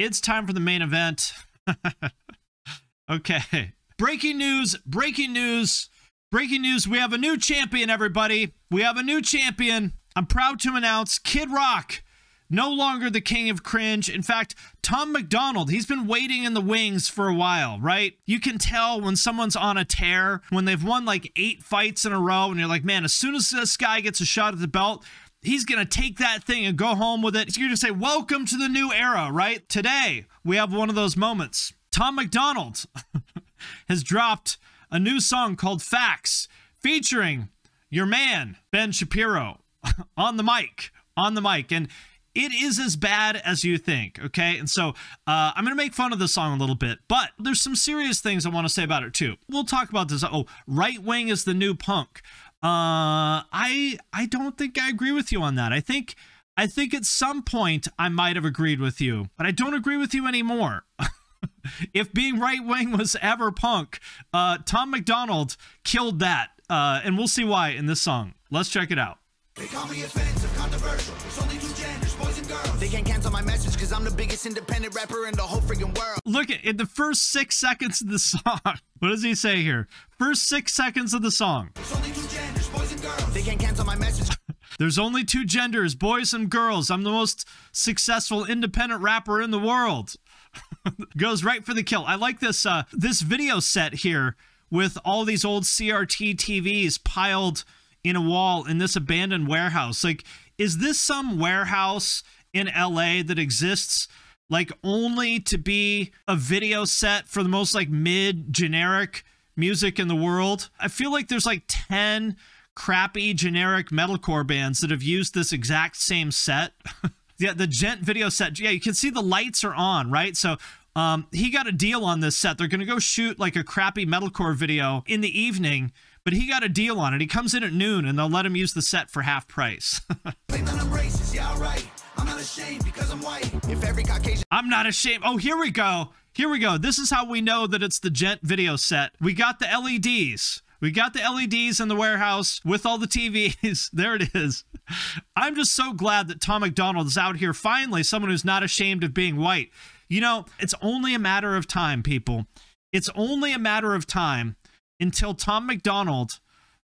It's time for the main event. okay. Breaking news, breaking news, breaking news. We have a new champion, everybody. We have a new champion. I'm proud to announce Kid Rock, no longer the king of cringe. In fact, Tom MacDonald, he's been waiting in the wings for a while, right? You can tell when someone's on a tear, when they've won like eight fights in a row, and you're like, man, as soon as this guy gets a shot at the belt, he's going to take that thing and go home with it. So you're going to say, Welcome to the new era, right? Today, we have one of those moments. Tom MacDonald has dropped a new song called Facts featuring your man, Ben Shapiro, on the mic. On the mic. And it is as bad as you think, okay? And so uh, I'm going to make fun of the song a little bit, but there's some serious things I want to say about it too. We'll talk about this. Oh, right wing is the new punk. Uh, I I don't think I agree with you on that. I think I think at some point I might have agreed with you, but I don't agree with you anymore. if being right wing was ever punk, uh, Tom MacDonald killed that, uh, and we'll see why in this song. Let's check it out. They call me offensive, controversial. It's only two genders, boys and girls. They can't cancel my message because I'm the biggest independent rapper in the whole freaking world. Look at in the first six seconds of the song. What does he say here? First six seconds of the song. It's only two They can't cancel my message. There's only two genders, boys and girls. I'm the most successful independent rapper in the world. Goes right for the kill. I like this uh this video set here with all these old CRT TVs piled in a wall in this abandoned warehouse. Like is this some warehouse in LA that exists like only to be a video set for the most like mid generic music in the world? I feel like there's like 10 crappy generic metalcore bands that have used this exact same set. yeah, the Gent video set. Yeah, you can see the lights are on, right? So um, he got a deal on this set. They're going to go shoot like a crappy metalcore video in the evening, but he got a deal on it. He comes in at noon and they'll let him use the set for half price. I'm not ashamed. Oh, here we go. Here we go. This is how we know that it's the Gent video set. We got the LEDs. We got the LEDs in the warehouse with all the TVs. there it is. I'm just so glad that Tom MacDonald is out here finally, someone who's not ashamed of being white. You know, it's only a matter of time, people. It's only a matter of time until Tom MacDonald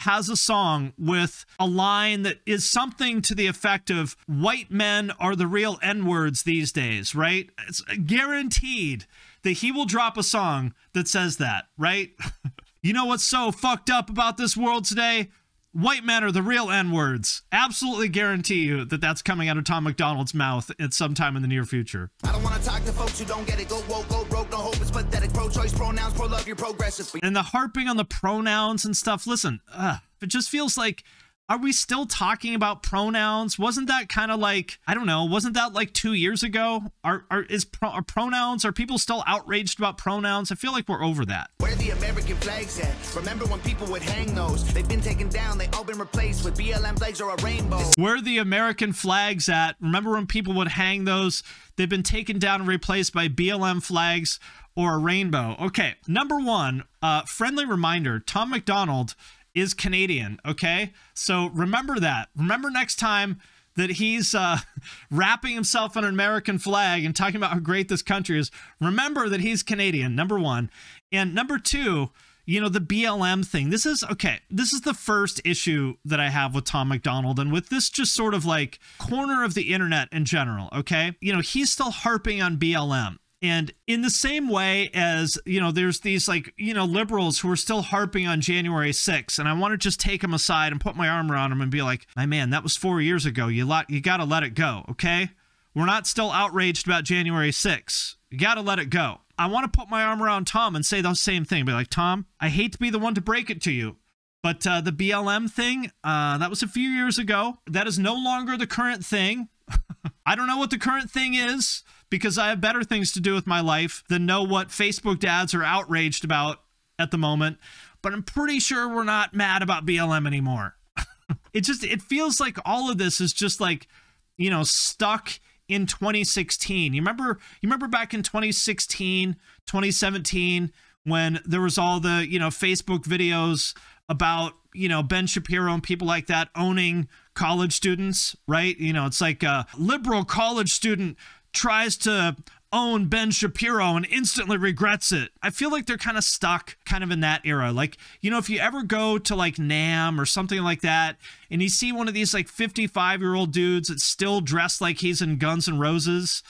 has a song with a line that is something to the effect of white men are the real N words these days, right? It's guaranteed that he will drop a song that says that, right? you know what's so fucked up about this world today? White men are the real N words. Absolutely guarantee you that that's coming out of Tom MacDonald's mouth at some time in the near future. I don't want to talk to folks who don't get it. Go woke, go broke, no hope. It's pathetic. Pro-choice pronouns, pro-love, you're progressive. And the harping on the pronouns and stuff. Listen, uh, it just feels like are we still talking about pronouns? Wasn't that kind of like I don't know? Wasn't that like two years ago? Are are is pro, are pronouns? Are people still outraged about pronouns? I feel like we're over that. Where the American flags at? Remember when people would hang those? They've been taken down. They all been replaced with BLM flags or a rainbow. Where the American flags at? Remember when people would hang those? They've been taken down and replaced by BLM flags or a rainbow. Okay, number one, uh, friendly reminder: Tom MacDonald is Canadian. Okay, so remember that. Remember next time that he's uh, wrapping himself in an American flag and talking about how great this country is. Remember that he's Canadian. Number one, and number two. You know, the BLM thing. This is okay. This is the first issue that I have with Tom MacDonald and with this just sort of like corner of the internet in general. Okay. You know, he's still harping on BLM. And in the same way as, you know, there's these like, you know, liberals who are still harping on January 6th, and I want to just take them aside and put my arm around them and be like, my man, that was four years ago. You, lot, you got to let it go, okay? We're not still outraged about January 6th. You got to let it go. I want to put my arm around Tom and say the same thing. Be like, Tom, I hate to be the one to break it to you, but uh, the BLM thing, uh, that was a few years ago. That is no longer the current thing. I don't know what the current thing is because I have better things to do with my life than know what Facebook dads are outraged about at the moment. But I'm pretty sure we're not mad about BLM anymore. it just it feels like all of this is just like, you know, stuck in 2016. You remember you remember back in 2016, 2017 when there was all the, you know, Facebook videos about, you know, Ben Shapiro and people like that owning college students, right? You know, it's like a liberal college student tries to own Ben Shapiro and instantly regrets it. I feel like they're kind of stuck kind of in that era. Like, you know, if you ever go to like NAMM or something like that and you see one of these like 55 year old dudes that's still dressed like he's in Guns N' Roses,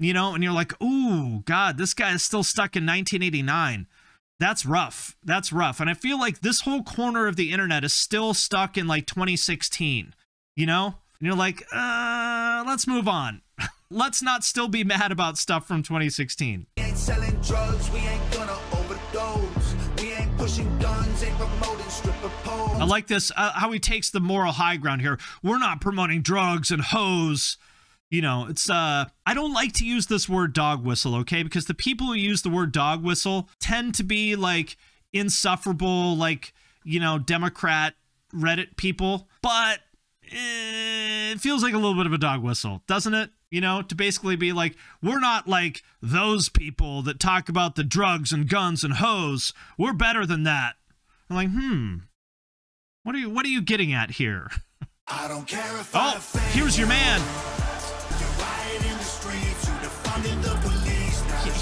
you know, and you're like, ooh, God, this guy is still stuck in 1989 that's rough. That's rough. And I feel like this whole corner of the internet is still stuck in like 2016, you know? And you're like, uh, let's move on. let's not still be mad about stuff from 2016. We ain't selling drugs, we ain't gonna overdose. We ain't pushing guns, ain't promoting stripper poles. I like this, uh, how he takes the moral high ground here. We're not promoting drugs and hoes you know it's uh i don't like to use this word dog whistle okay? Because the people who use the word dog whistle tend to be like insufferable like you know democrat reddit people. But eh, it feels like a little bit of a dog whistle doesn't it? You know to basically be like we're not like those people that talk about the drugs and guns and hoes. We're better than that. I'm like hmm. What are you what are you getting at here? I don't care if oh here's your man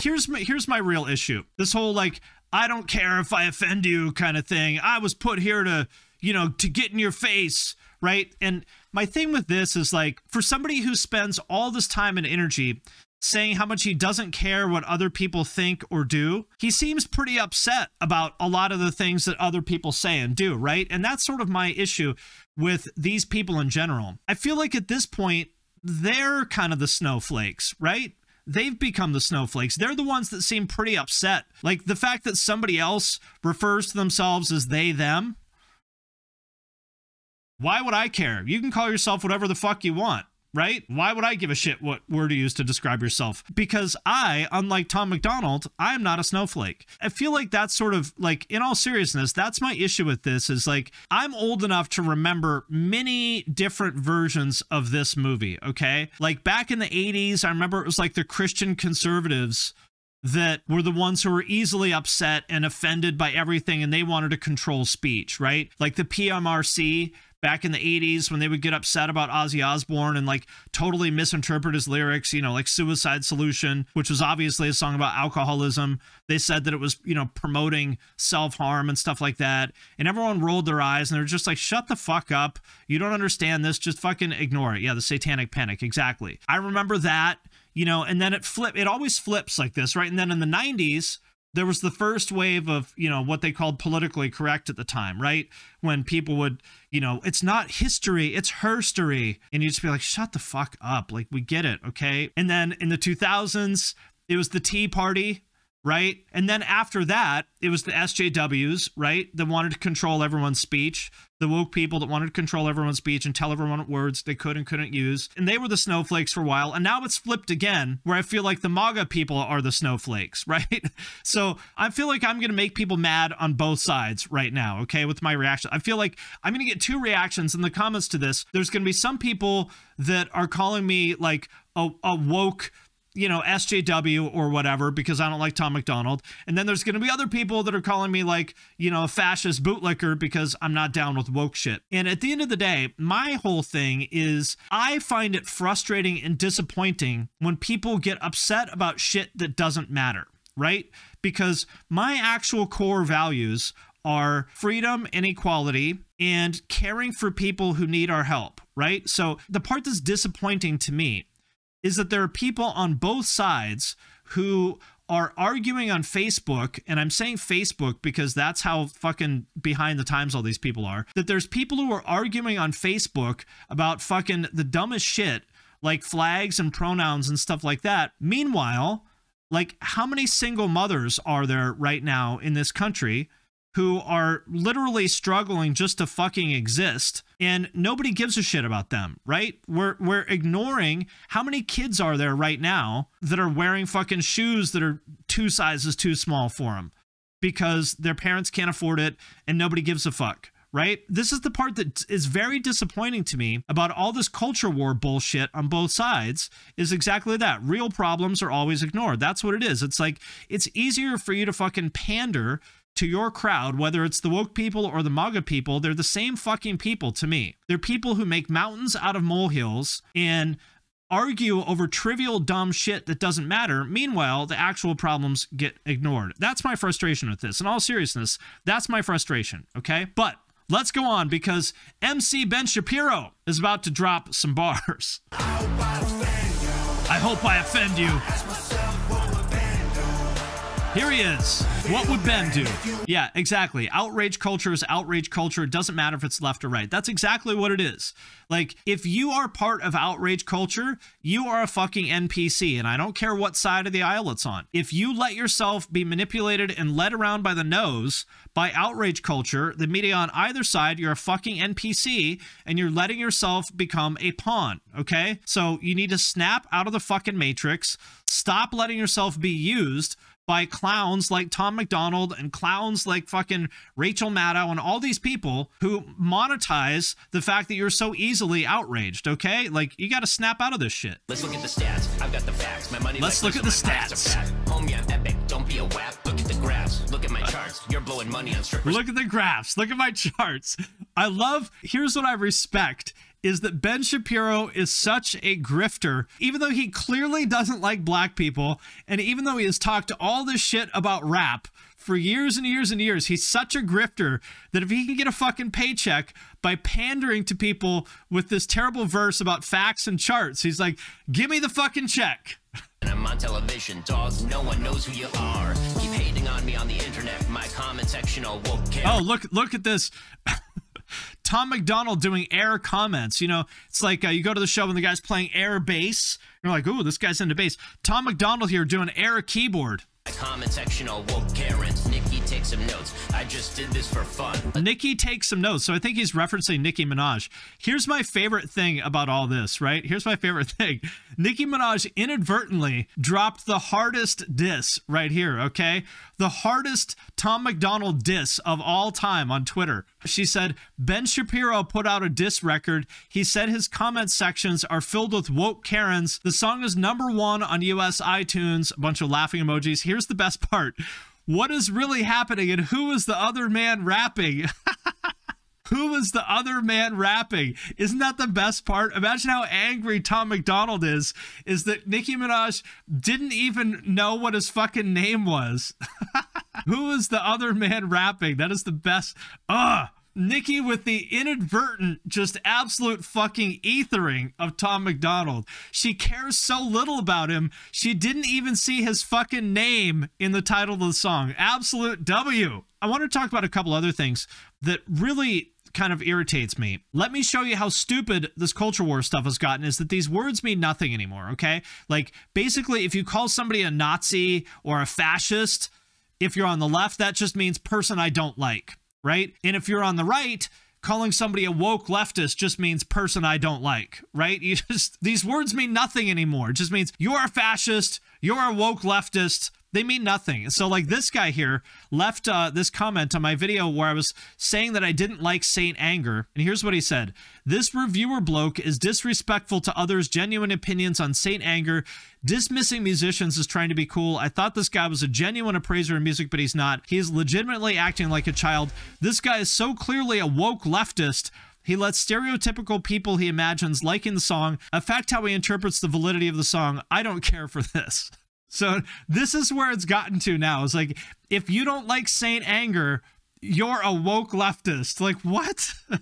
here's my here's my real issue. This whole like I don't care if I offend you kind of thing. I was put here to, you know, to get in your face, right? And my thing with this is like for somebody who spends all this time and energy saying how much he doesn't care what other people think or do, he seems pretty upset about a lot of the things that other people say and do, right? And that's sort of my issue with these people in general. I feel like at this point, they're kind of the snowflakes, right? They've become the snowflakes. They're the ones that seem pretty upset. Like the fact that somebody else refers to themselves as they, them. Why would I care? You can call yourself whatever the fuck you want, right? Why would I give a shit what word to use to describe yourself? Because I, unlike Tom MacDonald, I am not a snowflake. I feel like that's sort of like, in all seriousness, that's my issue with this is like, I'm old enough to remember many different versions of this movie, okay? Like back in the 80s, I remember it was like the Christian conservatives that were the ones who were easily upset and offended by everything and they wanted to control speech, right? Like the PMRC back in the 80s when they would get upset about Ozzy Osbourne and like totally misinterpret his lyrics, you know, like Suicide Solution, which was obviously a song about alcoholism. They said that it was, you know, promoting self-harm and stuff like that. And everyone rolled their eyes and they're just like, shut the fuck up. You don't understand this. Just fucking ignore it. Yeah, the satanic panic. Exactly. I remember that you know, and then it flip it always flips like this, right? And then in the 90s, there was the first wave of, you know, what they called politically correct at the time, right? When people would, you know, it's not history, it's herstory. And you just be like, shut the fuck up. Like, we get it, okay? And then in the 2000s, it was the Tea Party, right? And then after that, it was the SJWs, right? That wanted to control everyone's speech. The woke people that wanted to control everyone's speech and tell everyone words they could and couldn't use. And they were the snowflakes for a while. And now it's flipped again, where I feel like the MAGA people are the snowflakes, right? So I feel like I'm going to make people mad on both sides right now, okay, with my reaction. I feel like I'm going to get two reactions in the comments to this. There's going to be some people that are calling me like a, a woke you know, SJW or whatever because I don't like Tom MacDonald. And then there's going to be other people that are calling me like, you know, a fascist bootlicker because I'm not down with woke shit. And at the end of the day, my whole thing is I find it frustrating and disappointing when people get upset about shit that doesn't matter, right? Because my actual core values are freedom and equality and caring for people who need our help, right? So the part that's disappointing to me is that there are people on both sides who are arguing on Facebook, and I'm saying Facebook because that's how fucking behind the times all these people are. That there's people who are arguing on Facebook about fucking the dumbest shit, like flags and pronouns and stuff like that. Meanwhile, like, how many single mothers are there right now in this country who are literally struggling just to fucking exist and nobody gives a shit about them, right? We're we're ignoring how many kids are there right now that are wearing fucking shoes that are two sizes too small for them because their parents can't afford it and nobody gives a fuck. Right? This is the part that is very disappointing to me about all this culture war bullshit on both sides is exactly that. Real problems are always ignored. That's what it is. It's like it's easier for you to fucking pander to your crowd, whether it's the woke people or the MAGA people, they're the same fucking people to me. They're people who make mountains out of molehills and argue over trivial dumb shit that doesn't matter. Meanwhile, the actual problems get ignored. That's my frustration with this. In all seriousness, that's my frustration, okay? But let's go on because MC Ben Shapiro is about to drop some bars. I hope I offend you. Here he is. What would Ben do? Yeah, exactly. Outrage culture is outrage culture. It doesn't matter if it's left or right. That's exactly what it is. Like, if you are part of outrage culture, you are a fucking NPC, and I don't care what side of the aisle it's on. If you let yourself be manipulated and led around by the nose by outrage culture, the media on either side, you're a fucking NPC, and you're letting yourself become a pawn, okay? So you need to snap out of the fucking matrix, stop letting yourself be used by clowns like Tom MacDonald and clowns like fucking Rachel Maddow and all these people who monetize the fact that you're so easily outraged, okay? Like, you got to snap out of this shit. Let's look at the stats. I've got the facts. My money Let's look at the stats. Homie, I'm epic. Don't be a wap. Look at the graphs. Look at my charts. You're blowing money on strippers. Look at the graphs. Look at my charts. I love, here's what I respect is that Ben Shapiro is such a grifter, even though he clearly doesn't like black people, and even though he has talked all this shit about rap for years and years and years, he's such a grifter that if he can get a fucking paycheck by pandering to people with this terrible verse about facts and charts, he's like, give me the fucking check. And I'm on television, dogs. No one knows who you are. Keep hating on me on the internet. My comment section oh, all woke care. Oh, look look at this. Tom MacDonald doing air comments. You know, it's like uh, you go to the show and the guy's playing air bass. You're like, ooh, this guy's into bass. Tom MacDonald here doing air keyboard. Comment section woke Karens. Take some notes. I just did this for fun. Nicki takes some notes. So I think he's referencing Nicki Minaj. Here's my favorite thing about all this, right? Here's my favorite thing. Nicki Minaj inadvertently dropped the hardest diss right here, okay? The hardest Tom MacDonald diss of all time on Twitter. She said, Ben Shapiro put out a diss record. He said his comment sections are filled with woke Karens. The song is number one on US iTunes. A bunch of laughing emojis. Here's the best part. What is really happening and who is the other man rapping? Who is the other man rapping? Isn't that the best part? Imagine how angry Tom MacDonald is, is that Nicki Minaj didn't even know what his fucking name was. Who is the other man rapping? That is the best. Ugh. Nicki with the inadvertent, just absolute fucking ethering of Tom MacDonald. She cares so little about him, she didn't even see his fucking name in the title of the song. Absolute W. I want to talk about a couple other things that really kind of irritates me. Let me show you how stupid this culture war stuff has gotten is that these words mean nothing anymore, okay? Like basically if you call somebody a Nazi or a fascist, if you're on the left, that just means person I don't like, right? And if you're on the right, calling somebody a woke leftist just means person I don't like, right? You just these words mean nothing anymore. It just means you're a fascist, you're a woke leftist. They mean nothing. So like this guy here left uh, this comment on my video where I was saying that I didn't like Saint Anger, and here's what he said: This reviewer bloke is disrespectful to others' genuine opinions on Saint Anger. Dismissing musicians is trying to be cool. I thought this guy was a genuine appraiser of music, but he's not. He is legitimately acting like a child. This guy is so clearly a woke leftist. He lets stereotypical people he imagines liking the song affect how he interprets the validity of the song. I don't care for this. So this is where it's gotten to now. It's like if you don't like Saint Anger, you're a woke leftist. Like what?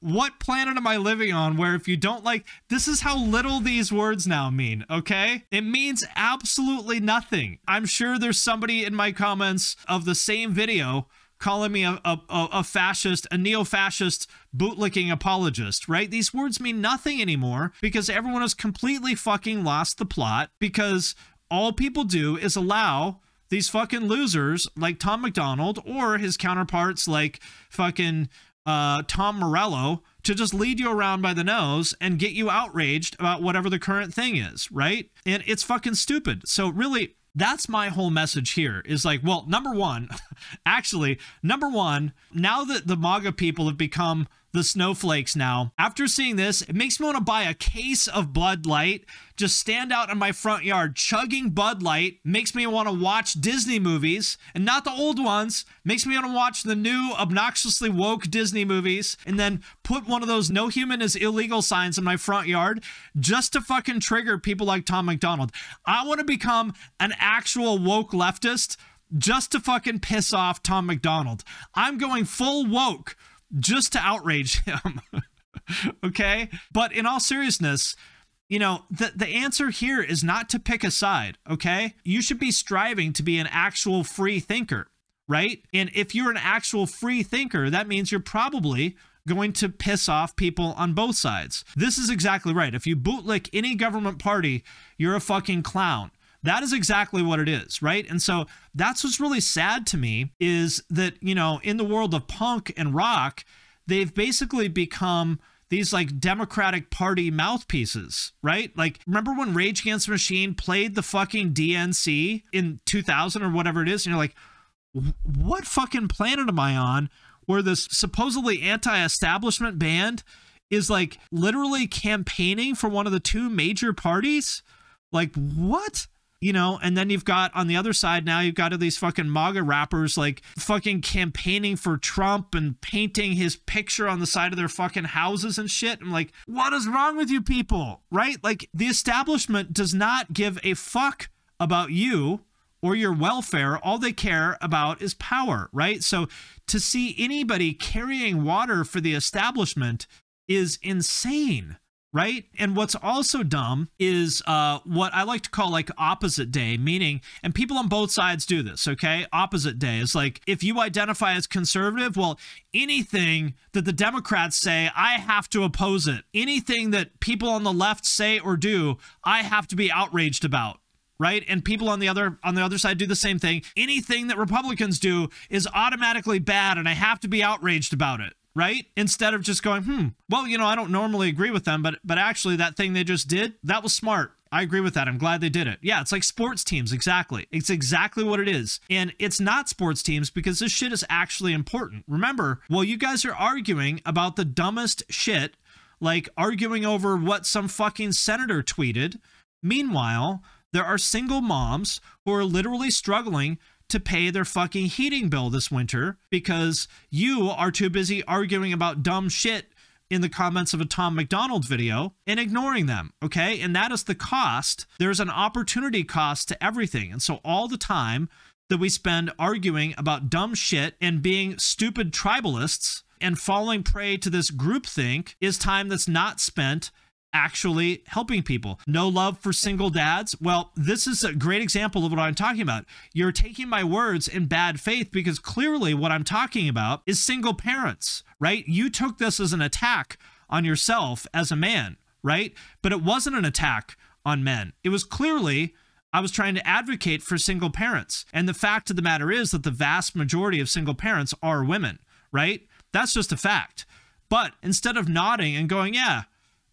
what planet am I living on where if you don't like this is how little these words now mean, okay? It means absolutely nothing. I'm sure there's somebody in my comments of the same video calling me a, a, a fascist, a neo-fascist bootlicking apologist, right? These words mean nothing anymore because everyone has completely fucking lost the plot because all people do is allow these fucking losers like Tom MacDonald or his counterparts like fucking uh, Tom Morello to just lead you around by the nose and get you outraged about whatever the current thing is, right? And it's fucking stupid. So really, that's my whole message here is like, well, number one, actually, number one, now that the MAGA people have become the snowflakes now. After seeing this, it makes me want to buy a case of Bud Light, just stand out in my front yard chugging Bud Light, makes me want to watch Disney movies, and not the old ones, makes me want to watch the new obnoxiously woke Disney movies, and then put one of those no human is illegal signs in my front yard just to fucking trigger people like Tom MacDonald. I want to become an actual woke leftist just to fucking piss off Tom MacDonald. I'm going full woke just to outrage him. okay? But in all seriousness, you know, the, the answer here is not to pick a side, okay? You should be striving to be an actual free thinker, right? And if you're an actual free thinker, that means you're probably going to piss off people on both sides. This is exactly right. If you bootlick any government party, you're a fucking clown. That is exactly what it is, right? And so that's what's really sad to me is that, you know, in the world of punk and rock, they've basically become these like Democratic Party mouthpieces, right? Like, remember when Rage Against the Machine played the fucking DNC in 2000 or whatever it is? And you're like, what fucking planet am I on where this supposedly anti establishment band is like literally campaigning for one of the two major parties? Like, what? You know, and then you've got on the other side now you've got all these fucking MAGA rappers like fucking campaigning for Trump and painting his picture on the side of their fucking houses and shit. I'm like, what is wrong with you people? Right? Like the establishment does not give a fuck about you or your welfare. All they care about is power, right? So to see anybody carrying water for the establishment is insane right? And what's also dumb is uh, what I like to call like opposite day, meaning, and people on both sides do this, okay? Opposite day is like if you identify as conservative, well, anything that the Democrats say, I have to oppose it. Anything that people on the left say or do, I have to be outraged about right and people on the other on the other side do the same thing anything that republicans do is automatically bad and i have to be outraged about it right? Instead of just going, hmm, well, you know, I don't normally agree with them, but but actually that thing they just did, that was smart. I agree with that. I'm glad they did it. Yeah, it's like sports teams, exactly. It's exactly what it is. And it's not sports teams because this shit is actually important. Remember, while you guys are arguing about the dumbest shit, like arguing over what some fucking senator tweeted, meanwhile, there are single moms who are literally struggling to pay their fucking heating bill this winter because you are too busy arguing about dumb shit in the comments of a Tom MacDonald video and ignoring them. Okay. And that is the cost. There's an opportunity cost to everything. And so all the time that we spend arguing about dumb shit and being stupid tribalists and falling prey to this groupthink is time that's not spent actually helping people. No love for single dads. Well, this is a great example of what I'm talking about. You're taking my words in bad faith because clearly what I'm talking about is single parents, right? You took this as an attack on yourself as a man, right? But it wasn't an attack on men. It was clearly I was trying to advocate for single parents. And the fact of the matter is that the vast majority of single parents are women, right? That's just a fact. But instead of nodding and going, yeah,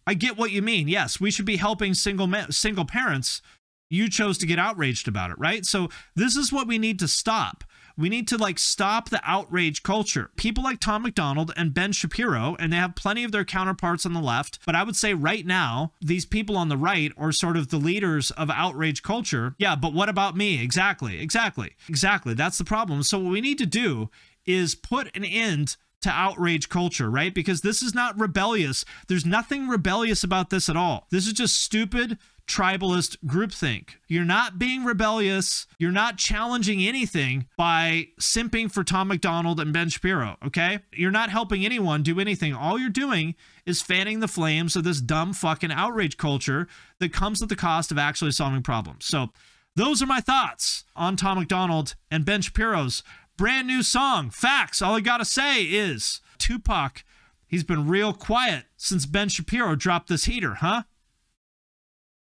I get what you mean. Yes, we should be helping single single parents. You chose to get outraged about it, right? So this is what we need to stop. We need to like stop the outrage culture. People like Tom MacDonald and Ben Shapiro, and they have plenty of their counterparts on the left. But I would say right now, these people on the right are sort of the leaders of outrage culture. Yeah, but what about me? Exactly, exactly, exactly. That's the problem. So what we need to do is put an end to outrage culture, right? Because this is not rebellious. There's nothing rebellious about this at all. This is just stupid tribalist groupthink. You're not being rebellious. You're not challenging anything by simping for Tom MacDonald and Ben Shapiro, okay? You're not helping anyone do anything. All you're doing is fanning the flames of this dumb fucking outrage culture that comes at the cost of actually solving problems. So, those are my thoughts on Tom MacDonald and Ben Shapiro's brand new song. Facts. All I got to say is Tupac, he's been real quiet since Ben Shapiro dropped this heater, huh?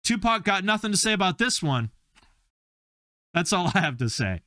Tupac got nothing to say about this one. That's all I have to say.